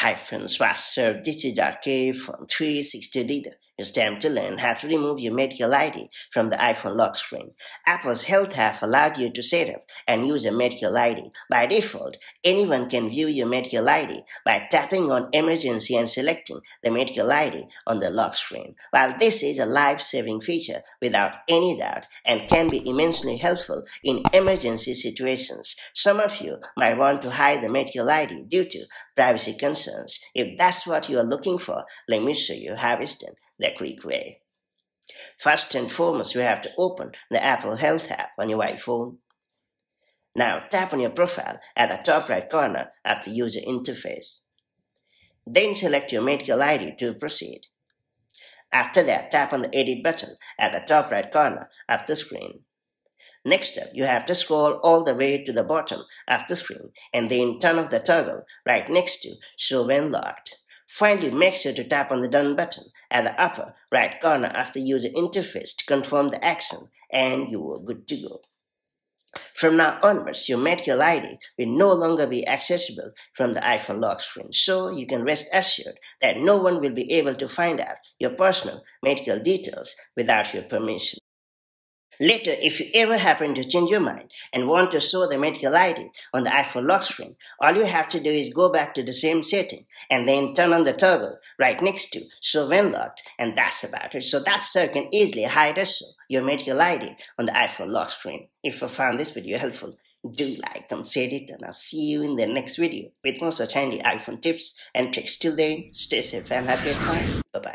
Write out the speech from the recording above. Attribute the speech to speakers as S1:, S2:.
S1: Hi friends, Master, this from 360 Reader. It's time to learn how to remove your medical ID from the iPhone lock screen. Apple's Health app allowed you to set up and use a medical ID. By default, anyone can view your medical ID by tapping on emergency and selecting the medical ID on the lock screen. While this is a life-saving feature without any doubt and can be immensely helpful in emergency situations, some of you might want to hide the medical ID due to privacy concerns. If that's what you are looking for, let me show you how it's done the quick way. First and foremost, you have to open the Apple Health app on your iPhone. Now tap on your profile at the top right corner of the user interface. Then select your medical ID to proceed. After that, tap on the Edit button at the top right corner of the screen. Next up, you have to scroll all the way to the bottom of the screen and then turn off the toggle right next to Show When Locked. Finally, make sure to tap on the Done button at the upper right corner of the user interface to confirm the action and you are good to go. From now onwards, your medical ID will no longer be accessible from the iPhone lock screen, so you can rest assured that no one will be able to find out your personal medical details without your permission. Later, if you ever happen to change your mind and want to show the medical ID on the iPhone lock screen, all you have to do is go back to the same setting and then turn on the toggle right next to show when locked and that's about it. So that's how you can easily hide or show your medical ID on the iPhone lock screen. If you found this video helpful, do like and share it and I'll see you in the next video with more such handy iPhone tips and tricks. Till then, stay safe and have a good time. Bye-bye.